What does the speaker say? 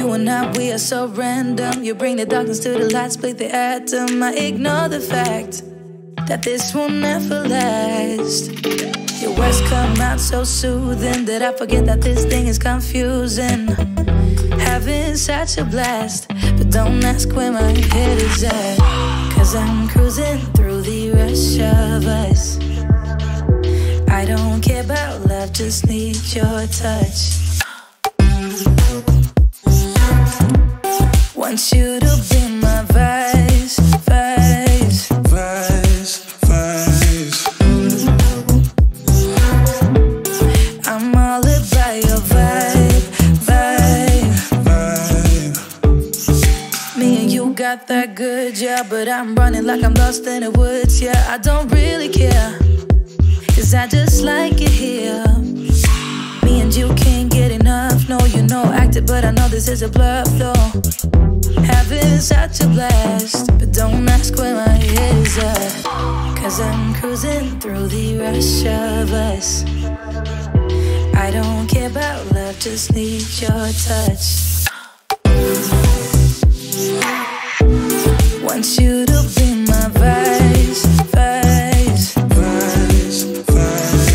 not, we are so random. You bring the darkness to the light, split the atom. I ignore the fact that this will never last. Your words come out so soothing that I forget that this thing is confusing. Having such a blast, but don't ask where my head is at. Cause I'm cruising through the rush of us. I don't care about love, just need your touch. Got that good, yeah. But I'm running like I'm lost in the woods, yeah. I don't really care. Cause I just like it here. Me and you can't get enough. No, you know, acted, but I know this is a bluff, though. Such a blast. But don't ask where my head is at. Cause I'm cruising through the rush of us. I don't care about love, just need your touch. Want you